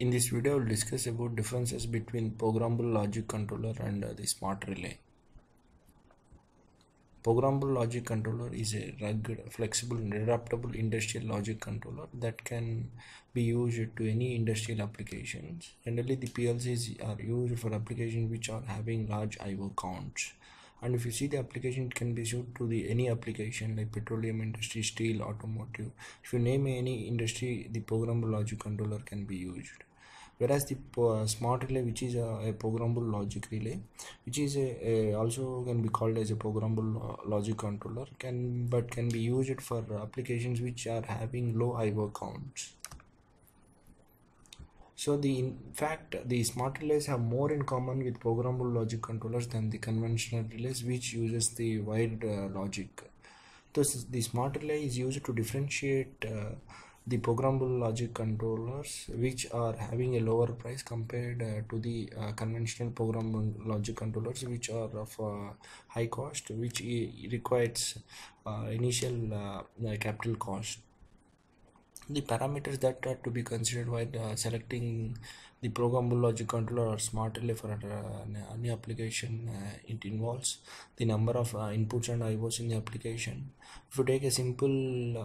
In this video, we'll discuss about differences between programmable logic controller and uh, the smart relay. Programmable logic controller is a rugged, flexible, and adaptable industrial logic controller that can be used to any industrial applications. Generally, the PLCs are used for applications which are having large I/O counts. And if you see the application, it can be suited to the any application like petroleum industry, steel, automotive. If you name any industry, the programmable logic controller can be used whereas the uh, smart relay which is a, a, programmable logic relay which is a, a, also can be called as a programmable uh, logic controller can but can be used for applications which are having low IO counts. So the in fact the smart relays have more in common with programmable logic controllers than the conventional relays which uses the wired uh, logic. Thus the smart relay is used to differentiate uh, the programmable logic controllers which are having a lower price compared uh, to the uh, conventional programmable logic controllers which are of uh, high cost which requires uh, initial uh, capital cost. The parameters that are to be considered while selecting the programmable logic controller or smart relay for any application it involves the number of inputs and IOs in the application. If you take a simple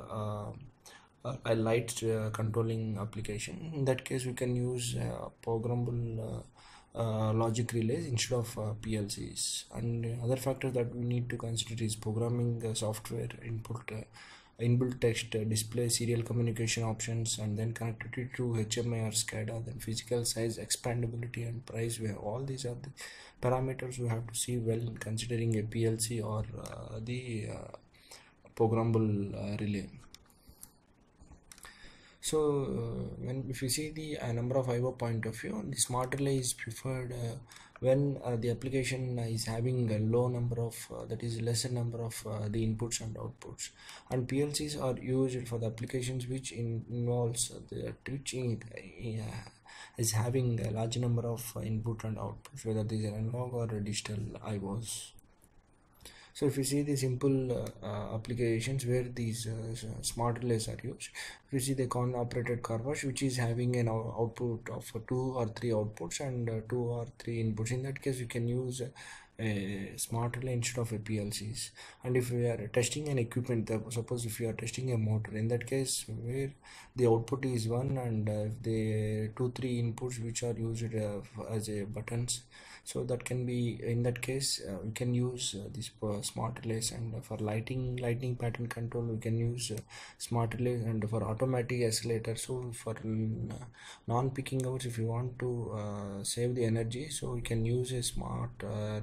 uh, a light uh, controlling application. In that case we can use uh, programmable uh, logic relays instead of uh, PLCs and other factors that we need to consider is programming uh, software input inbuilt text display serial communication options and then connectivity to HMI or SCADA then physical size expandability and price. We have all these are the parameters we have to see well considering a PLC or the programmable relay so uh, when if you see the uh, number of IO point of view the smart relay is preferred uh, when uh, the application is having a low number of uh, that is lesser number of uh, the inputs and outputs. And PLCs are used for the applications which in, involves the teaching is having a large number of input and outputs whether these are analog or digital IOs so if you see the simple uh, uh, applications where these uh, smart relays are used if you see the con operated car wash which is having an output of two or three outputs and two or three inputs. In that case you can use a smart relay instead of a PLCs and if we are testing an equipment suppose if you are testing a motor in that case where the output is one and uh, the two three inputs which are used uh, as a buttons so that can be in that case uh, we can use uh, this smart relays and for lighting lightning pattern control we can use uh, smart relays and for automatic escalator. So for non-picking hours if you want to save the energy so we can use a smart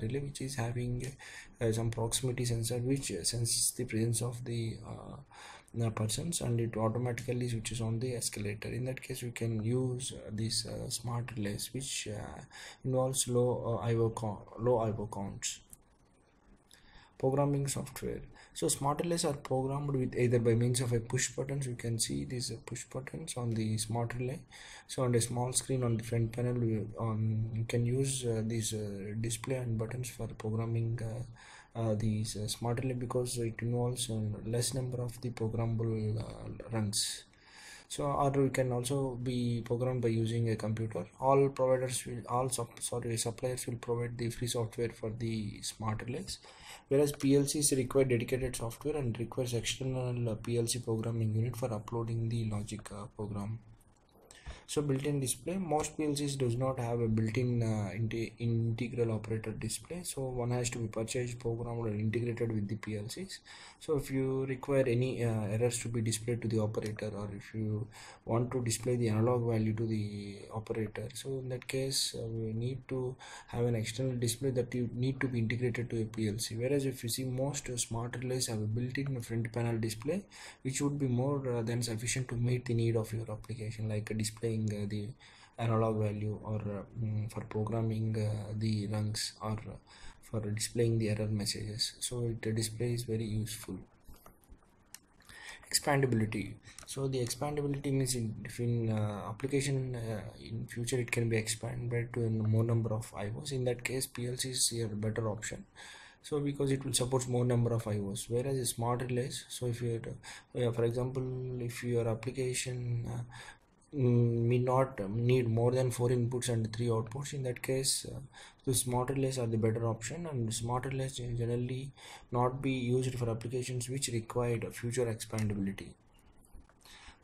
relay which is having uh, some proximity sensor which senses the presence of the uh, persons and it automatically switches on the escalator. In that case we can use uh, uh, smart relays which uh, involves low uh, IO low IO counts programming software. So smart relays are programmed with either by means of a push buttons. You can see these push buttons on the smart relay. So on a small screen on the front panel we, um, you can use uh, these uh, display and buttons for programming uh, uh these uh, smart relay because it involves less number of the programmable uh, rungs so or can also be programmed by using a computer. All providers will all sorry suppliers will provide the free software for the smart relays whereas PLCs require dedicated software and requires external uh, PLC programming unit for uploading the logic uh, program so built-in display most plcs does not have a built-in uh, integral operator display. So one has to be purchased programmed or integrated with the plcs so if you require any uh, errors to be displayed to the operator or if you want to display the analog value to the operator so in that case uh, we need to have an external display that you need to be integrated to a plc whereas if you see most smart relays have a built-in front panel display which would be more uh, than sufficient to meet the need of your application like a display displaying uh, the analog value or um, for programming uh, the rungs or for displaying the error messages. So the display is very useful. Expandability. So the expandability means in, if in uh, application uh, in future it can be expanded to a more number of IOs in that case PLC is a better option. So because it will support more number of IOs whereas a smart relays so if you uh, for example if your application uh, mm, may not um, need more than four inputs and three outputs. In that case uh, the smart relays are the better option and smart relays generally not be used for applications which required future expandability.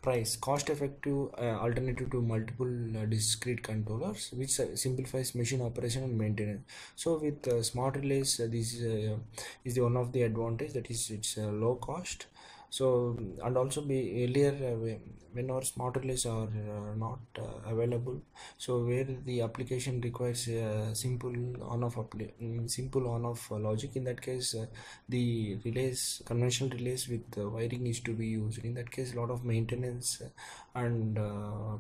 Price cost effective uh, alternative to multiple uh, discrete controllers which uh, simplifies machine operation and maintenance. So with uh, smart relays uh, this uh, is the one of the advantage that is it's low cost so and also be earlier uh, when our smart relays are uh, not uh, available so where the application requires simple on off mm, simple on off logic in that case the relays conventional relays with wiring is to be used. In that case a lot of maintenance and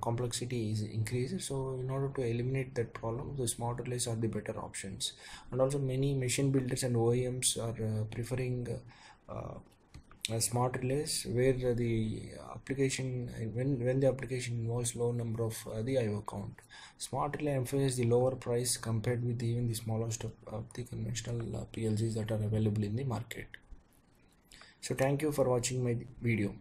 complexity is increased. So in order to eliminate that problem the smart relays are the better options. And also many machine builders and OEMs are preferring uh, smart relays where the application when when the application involves low number of uh, the IO count. Smart relay emphasizes the lower price compared with even the smallest of, of the conventional uh, PLCs that are available in the market. So thank you for watching my video